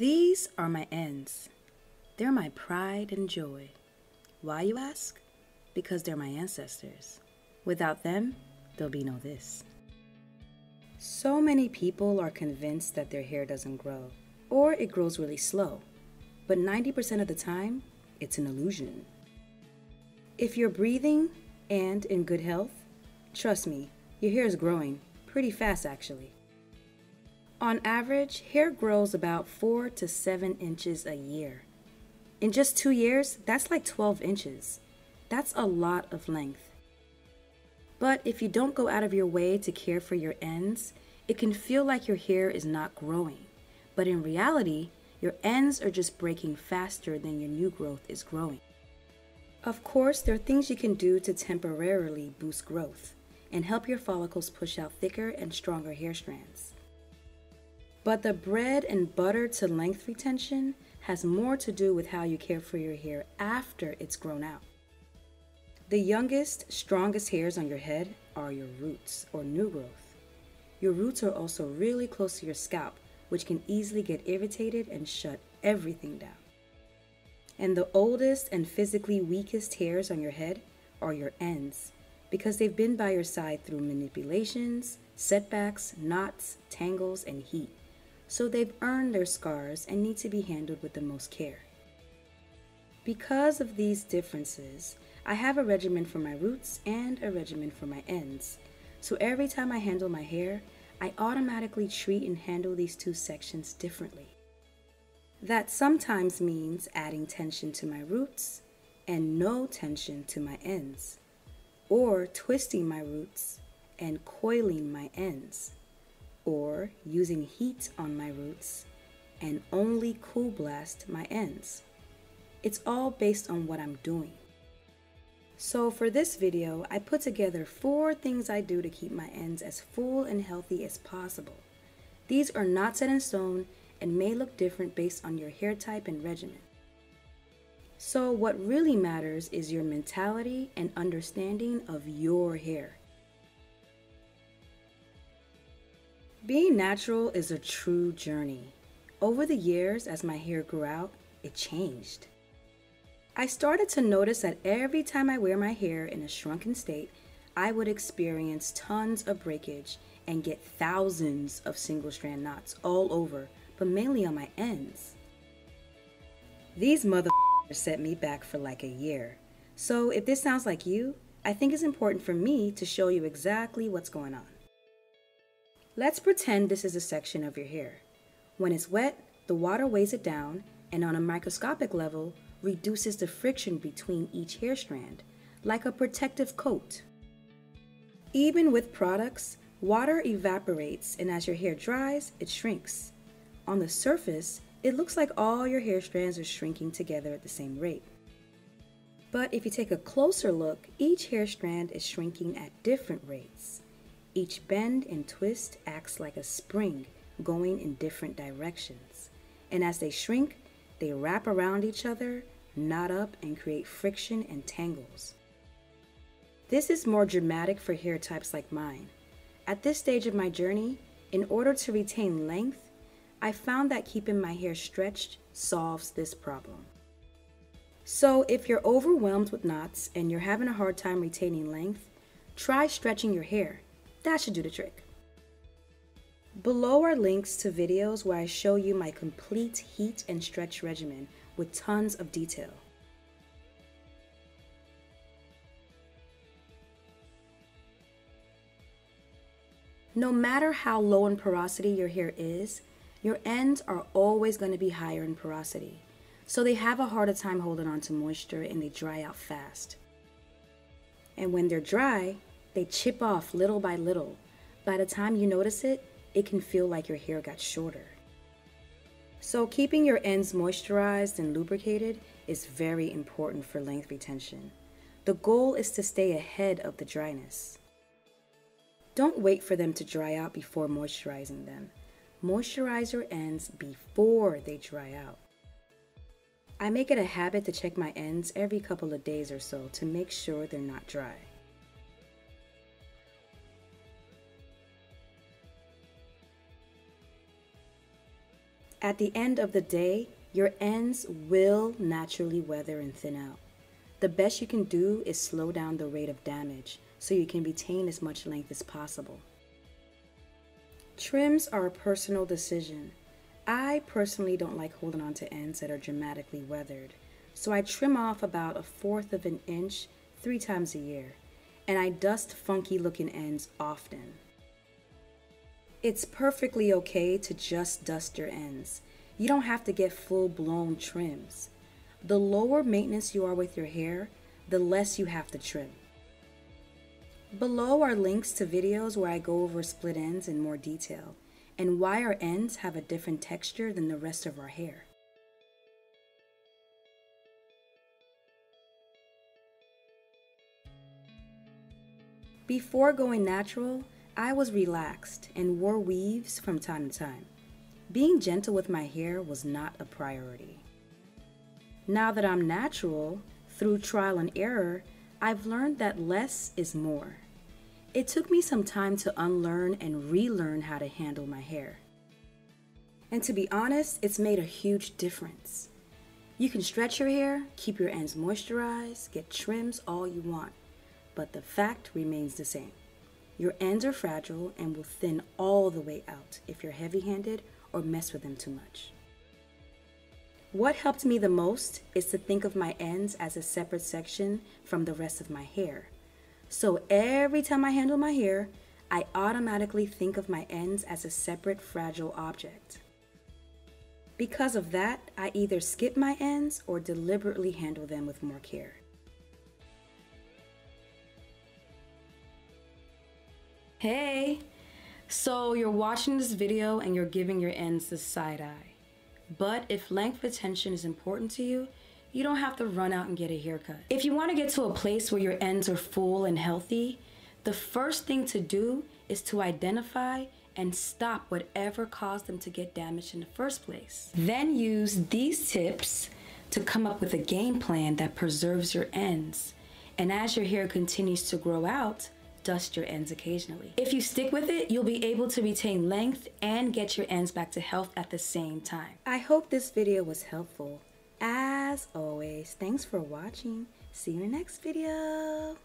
These are my ends. They're my pride and joy. Why, you ask? Because they're my ancestors. Without them, there'll be no this. So many people are convinced that their hair doesn't grow, or it grows really slow. But 90% of the time, it's an illusion. If you're breathing and in good health, trust me, your hair is growing pretty fast actually. On average, hair grows about 4 to 7 inches a year. In just two years, that's like 12 inches. That's a lot of length. But if you don't go out of your way to care for your ends, it can feel like your hair is not growing. But in reality, your ends are just breaking faster than your new growth is growing. Of course, there are things you can do to temporarily boost growth and help your follicles push out thicker and stronger hair strands. But the bread and butter to length retention has more to do with how you care for your hair after it's grown out. The youngest, strongest hairs on your head are your roots or new growth. Your roots are also really close to your scalp, which can easily get irritated and shut everything down. And the oldest and physically weakest hairs on your head are your ends, because they've been by your side through manipulations, setbacks, knots, tangles, and heat so they've earned their scars and need to be handled with the most care. Because of these differences, I have a regimen for my roots and a regimen for my ends. So every time I handle my hair, I automatically treat and handle these two sections differently. That sometimes means adding tension to my roots and no tension to my ends, or twisting my roots and coiling my ends or using heat on my roots and only cool blast my ends. It's all based on what I'm doing. So for this video, I put together four things I do to keep my ends as full and healthy as possible. These are not set in stone and may look different based on your hair type and regimen. So what really matters is your mentality and understanding of your hair. Being natural is a true journey. Over the years, as my hair grew out, it changed. I started to notice that every time I wear my hair in a shrunken state, I would experience tons of breakage and get thousands of single strand knots all over, but mainly on my ends. These motherfuckers set me back for like a year. So if this sounds like you, I think it's important for me to show you exactly what's going on. Let's pretend this is a section of your hair. When it's wet, the water weighs it down and on a microscopic level reduces the friction between each hair strand, like a protective coat. Even with products, water evaporates and as your hair dries, it shrinks. On the surface, it looks like all your hair strands are shrinking together at the same rate. But if you take a closer look, each hair strand is shrinking at different rates. Each bend and twist acts like a spring going in different directions. And as they shrink, they wrap around each other, knot up, and create friction and tangles. This is more dramatic for hair types like mine. At this stage of my journey, in order to retain length, I found that keeping my hair stretched solves this problem. So if you're overwhelmed with knots and you're having a hard time retaining length, try stretching your hair. That should do the trick. Below are links to videos where I show you my complete heat and stretch regimen with tons of detail. No matter how low in porosity your hair is, your ends are always going to be higher in porosity. So they have a harder time holding on to moisture and they dry out fast. And when they're dry, they chip off little by little. By the time you notice it, it can feel like your hair got shorter. So keeping your ends moisturized and lubricated is very important for length retention. The goal is to stay ahead of the dryness. Don't wait for them to dry out before moisturizing them. Moisturize your ends before they dry out. I make it a habit to check my ends every couple of days or so to make sure they're not dry. At the end of the day, your ends will naturally weather and thin out. The best you can do is slow down the rate of damage so you can retain as much length as possible. Trims are a personal decision. I personally don't like holding on to ends that are dramatically weathered, so I trim off about a fourth of an inch three times a year, and I dust funky looking ends often. It's perfectly okay to just dust your ends. You don't have to get full blown trims. The lower maintenance you are with your hair, the less you have to trim. Below are links to videos where I go over split ends in more detail and why our ends have a different texture than the rest of our hair. Before going natural, I was relaxed and wore weaves from time to time. Being gentle with my hair was not a priority. Now that I'm natural, through trial and error, I've learned that less is more. It took me some time to unlearn and relearn how to handle my hair. And to be honest, it's made a huge difference. You can stretch your hair, keep your ends moisturized, get trims all you want, but the fact remains the same. Your ends are fragile and will thin all the way out if you're heavy handed or mess with them too much. What helped me the most is to think of my ends as a separate section from the rest of my hair. So every time I handle my hair, I automatically think of my ends as a separate fragile object. Because of that, I either skip my ends or deliberately handle them with more care. Hey! So you're watching this video and you're giving your ends the side eye. But if length retention is important to you, you don't have to run out and get a haircut. If you want to get to a place where your ends are full and healthy, the first thing to do is to identify and stop whatever caused them to get damaged in the first place. Then use these tips to come up with a game plan that preserves your ends. And as your hair continues to grow out, dust your ends occasionally. If you stick with it, you'll be able to retain length and get your ends back to health at the same time. I hope this video was helpful. As always, thanks for watching. See you in the next video.